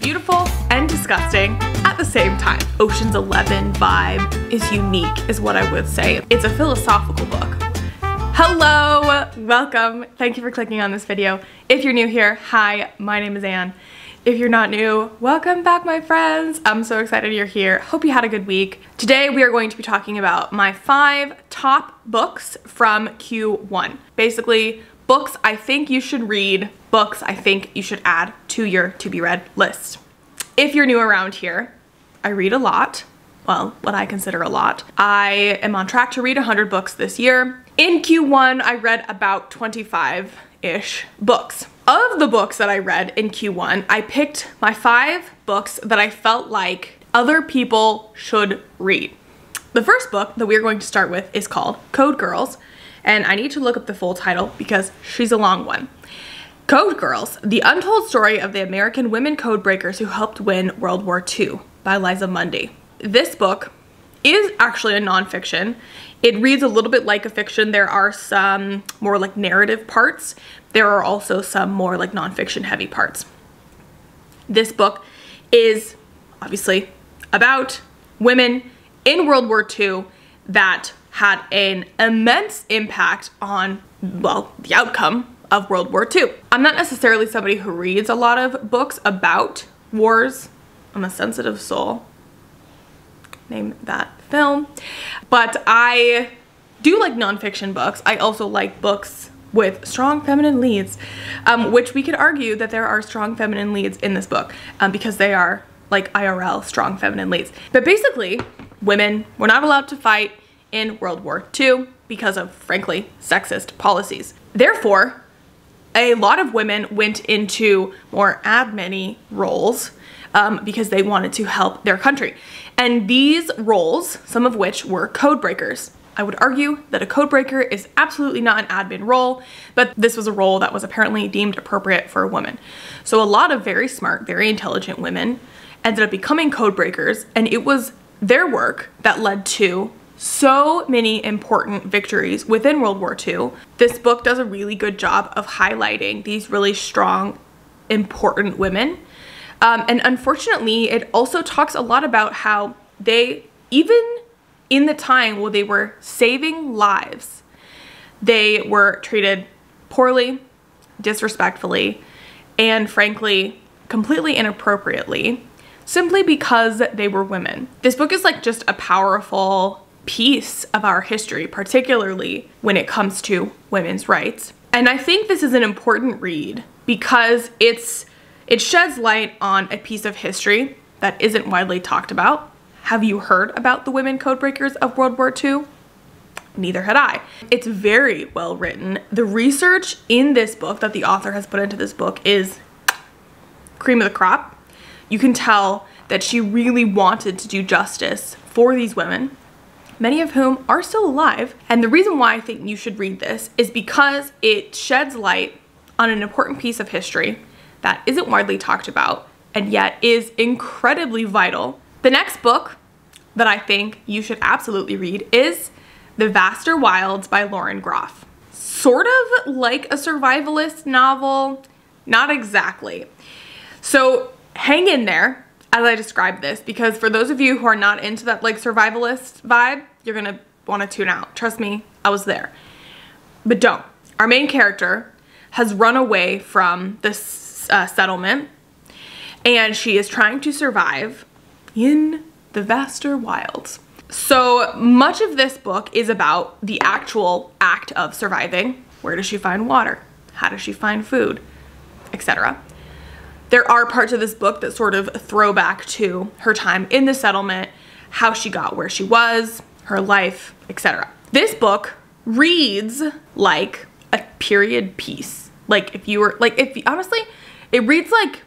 beautiful and disgusting at the same time. Ocean's 11 vibe is unique is what I would say. It's a philosophical book. Hello, welcome. Thank you for clicking on this video. If you're new here, hi, my name is Anne. If you're not new, welcome back my friends. I'm so excited you're here. Hope you had a good week. Today we are going to be talking about my five top books from Q1. Basically, books I think you should read, books I think you should add to your to be read list. If you're new around here, I read a lot. Well, what I consider a lot. I am on track to read 100 books this year. In Q1, I read about 25-ish books. Of the books that I read in Q1, I picked my five books that I felt like other people should read. The first book that we are going to start with is called Code Girls, and I need to look up the full title because she's a long one. Code Girls, The Untold Story of the American Women Code Breakers Who Helped Win World War II by Liza Mundy. This book is actually a nonfiction. It reads a little bit like a fiction. There are some more like narrative parts. There are also some more like nonfiction heavy parts. This book is obviously about women in World War II that had an immense impact on, well, the outcome of World War II. I'm not necessarily somebody who reads a lot of books about wars. I'm a sensitive soul. Name that film. But I do like nonfiction books. I also like books with strong feminine leads, um, which we could argue that there are strong feminine leads in this book um, because they are like IRL strong feminine leads. But basically, women were not allowed to fight in World War II because of, frankly, sexist policies. Therefore, a lot of women went into more admin roles um, because they wanted to help their country. And these roles, some of which were code breakers. I would argue that a code breaker is absolutely not an admin role, but this was a role that was apparently deemed appropriate for a woman. So a lot of very smart, very intelligent women ended up becoming code breakers, and it was their work that led to so many important victories within World War II. This book does a really good job of highlighting these really strong, important women. Um, and unfortunately, it also talks a lot about how they, even in the time where they were saving lives, they were treated poorly, disrespectfully, and frankly, completely inappropriately simply because they were women. This book is like just a powerful piece of our history, particularly when it comes to women's rights. And I think this is an important read because it's it sheds light on a piece of history that isn't widely talked about. Have you heard about the women codebreakers of World War II? Neither had I. It's very well written. The research in this book that the author has put into this book is cream of the crop. You can tell that she really wanted to do justice for these women, many of whom are still alive. And the reason why I think you should read this is because it sheds light on an important piece of history that isn't widely talked about and yet is incredibly vital the next book that I think you should absolutely read is The Vaster Wilds by Lauren Groff. Sort of like a survivalist novel, not exactly. So hang in there as I describe this because for those of you who are not into that like survivalist vibe, you're gonna wanna tune out. Trust me, I was there. But don't. Our main character has run away from this uh, settlement and she is trying to survive in the vaster wilds. So much of this book is about the actual act of surviving. Where does she find water? How does she find food? Etc. There are parts of this book that sort of throw back to her time in the settlement, how she got where she was, her life, etc. This book reads like a period piece. Like if you were, like if, honestly, it reads like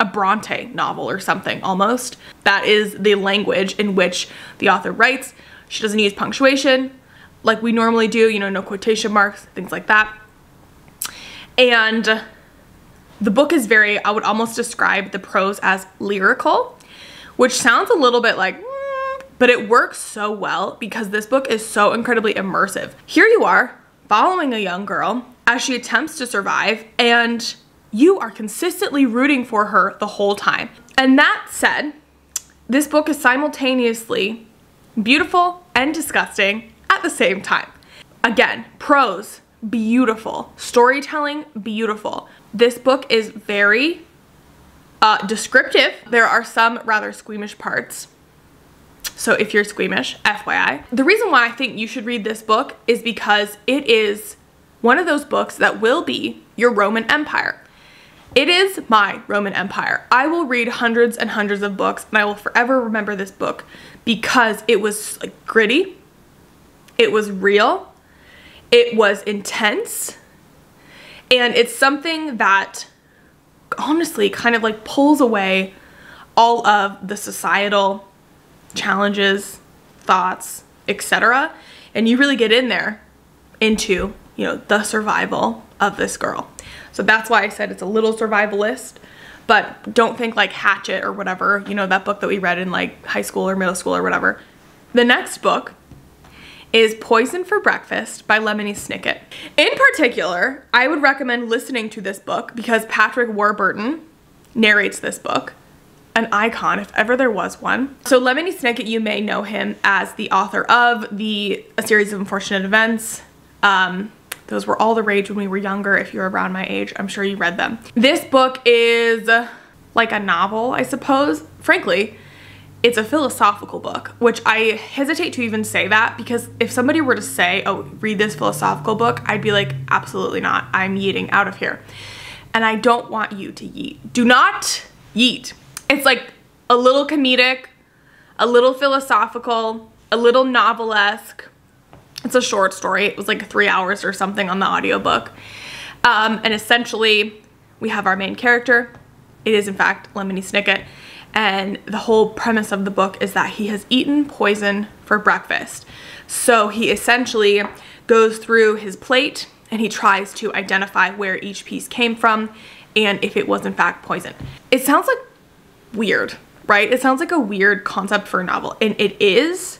a Bronte novel or something almost. That is the language in which the author writes. She doesn't use punctuation like we normally do, you know, no quotation marks, things like that. And the book is very, I would almost describe the prose as lyrical, which sounds a little bit like, mm, but it works so well because this book is so incredibly immersive. Here you are following a young girl as she attempts to survive and you are consistently rooting for her the whole time. And that said, this book is simultaneously beautiful and disgusting at the same time. Again, prose, beautiful. Storytelling, beautiful. This book is very uh, descriptive. There are some rather squeamish parts. So if you're squeamish, FYI. The reason why I think you should read this book is because it is one of those books that will be your Roman Empire. It is my Roman Empire. I will read hundreds and hundreds of books and I will forever remember this book because it was like gritty, it was real, it was intense, and it's something that honestly kind of like pulls away all of the societal challenges, thoughts, etc. And you really get in there into, you know, the survival of this girl. So that's why I said it's a little survivalist, but don't think like Hatchet or whatever, you know, that book that we read in like high school or middle school or whatever. The next book is Poison for Breakfast by Lemony Snicket. In particular, I would recommend listening to this book because Patrick Warburton narrates this book. An icon, if ever there was one. So Lemony Snicket, you may know him as the author of the A Series of Unfortunate Events, um, those were all the rage when we were younger. If you're around my age, I'm sure you read them. This book is like a novel, I suppose. Frankly, it's a philosophical book, which I hesitate to even say that because if somebody were to say, oh, read this philosophical book, I'd be like, absolutely not. I'm yeeting out of here. And I don't want you to yeet. Do not yeet. It's like a little comedic, a little philosophical, a little novelesque, it's a short story. It was like three hours or something on the audiobook. Um, and essentially, we have our main character. It is, in fact, Lemony Snicket. And the whole premise of the book is that he has eaten poison for breakfast. So he essentially goes through his plate and he tries to identify where each piece came from and if it was in fact poison. It sounds like weird, right? It sounds like a weird concept for a novel and it is,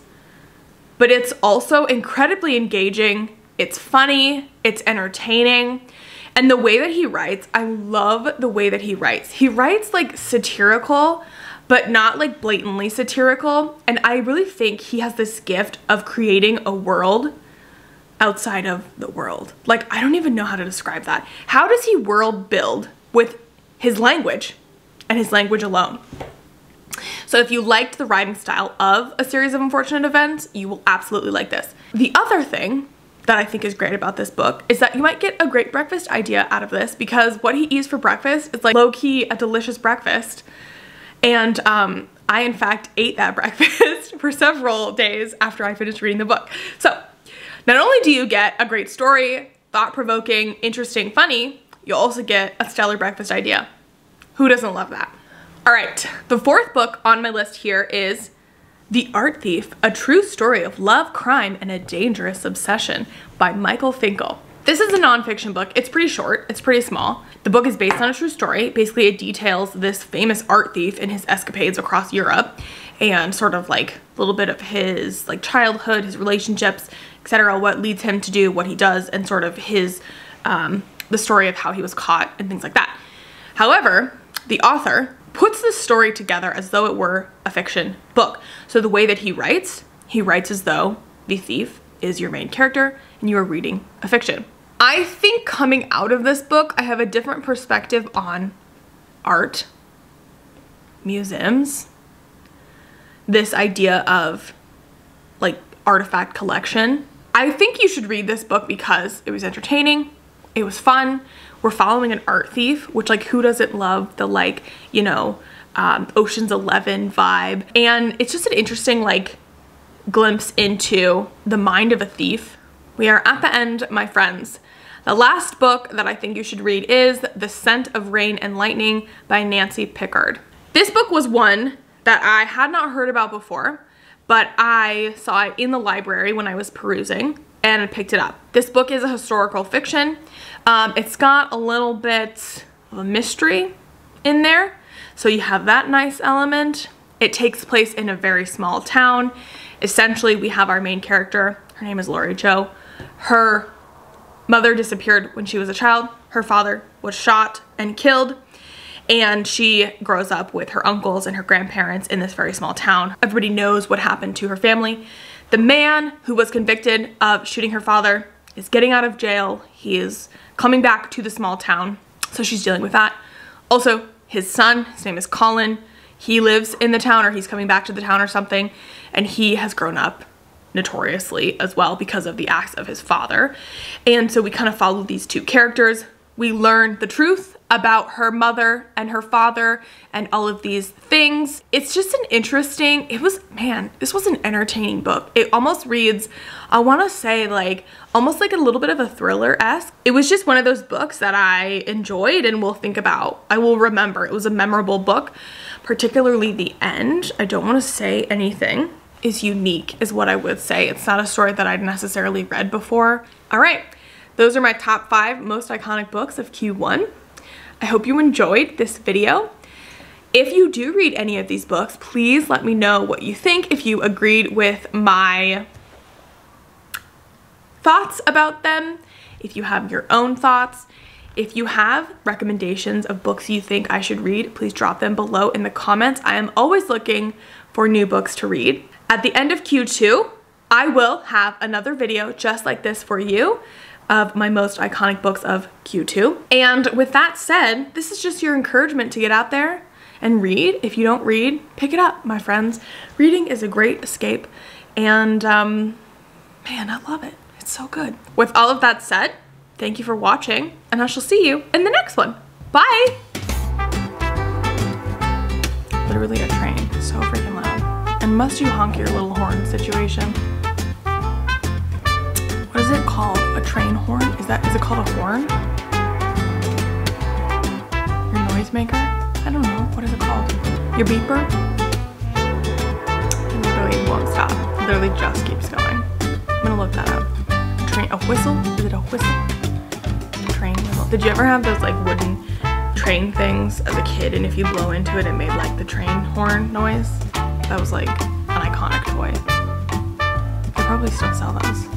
but it's also incredibly engaging. It's funny, it's entertaining. And the way that he writes, I love the way that he writes. He writes like satirical, but not like blatantly satirical. And I really think he has this gift of creating a world outside of the world. Like, I don't even know how to describe that. How does he world build with his language and his language alone? So if you liked the writing style of A Series of Unfortunate Events, you will absolutely like this. The other thing that I think is great about this book is that you might get a great breakfast idea out of this because what he eats for breakfast is like low-key a delicious breakfast. And um, I in fact ate that breakfast for several days after I finished reading the book. So not only do you get a great story, thought-provoking, interesting, funny, you'll also get a stellar breakfast idea. Who doesn't love that? All right, the fourth book on my list here is The Art Thief, A True Story of Love, Crime, and a Dangerous Obsession by Michael Finkel. This is a nonfiction book. It's pretty short, it's pretty small. The book is based on a true story. Basically, it details this famous art thief and his escapades across Europe and sort of like a little bit of his like childhood, his relationships, etc. What leads him to do what he does and sort of his, um, the story of how he was caught and things like that. However, the author puts this story together as though it were a fiction book. So the way that he writes, he writes as though the thief is your main character and you are reading a fiction. I think coming out of this book, I have a different perspective on art, museums, this idea of like artifact collection. I think you should read this book because it was entertaining, it was fun, we're following an art thief, which like who doesn't love the like, you know, um, Ocean's 11 vibe. And it's just an interesting like glimpse into the mind of a thief. We are at the end, my friends. The last book that I think you should read is The Scent of Rain and Lightning by Nancy Pickard. This book was one that I had not heard about before, but I saw it in the library when I was perusing and picked it up. This book is a historical fiction. Um, it's got a little bit of a mystery in there. So you have that nice element. It takes place in a very small town. Essentially, we have our main character. Her name is Laurie Jo. Her mother disappeared when she was a child. her father was shot and killed and she grows up with her uncles and her grandparents in this very small town. Everybody knows what happened to her family. The man who was convicted of shooting her father is getting out of jail. He is coming back to the small town, so she's dealing with that. Also, his son, his name is Colin, he lives in the town or he's coming back to the town or something, and he has grown up notoriously as well because of the acts of his father. And so we kind of follow these two characters. We learn the truth about her mother and her father and all of these things. It's just an interesting, it was, man, this was an entertaining book. It almost reads, I wanna say like, almost like a little bit of a thriller-esque. It was just one of those books that I enjoyed and will think about. I will remember. It was a memorable book, particularly the end. I don't wanna say anything is unique is what I would say. It's not a story that I'd necessarily read before. All right, those are my top five most iconic books of Q1. I hope you enjoyed this video. If you do read any of these books, please let me know what you think, if you agreed with my thoughts about them, if you have your own thoughts. If you have recommendations of books you think I should read, please drop them below in the comments. I am always looking for new books to read. At the end of Q2, I will have another video just like this for you of my most iconic books of Q2. And with that said, this is just your encouragement to get out there and read. If you don't read, pick it up, my friends. Reading is a great escape and um, man, I love it. It's so good. With all of that said, thank you for watching and I shall see you in the next one. Bye! Literally a train, so freaking loud. And must you honk your little horn situation? What is it called? A train horn? Is that, is it called a horn? Your noisemaker? I don't know. What is it called? Your beeper? It literally won't stop. It literally just keeps going. I'm gonna look that up. A train, a whistle? Is it a whistle? Train whistle. Did you ever have those like wooden train things as a kid and if you blow into it, it made like the train horn noise? That was like an iconic toy. They probably still sell those.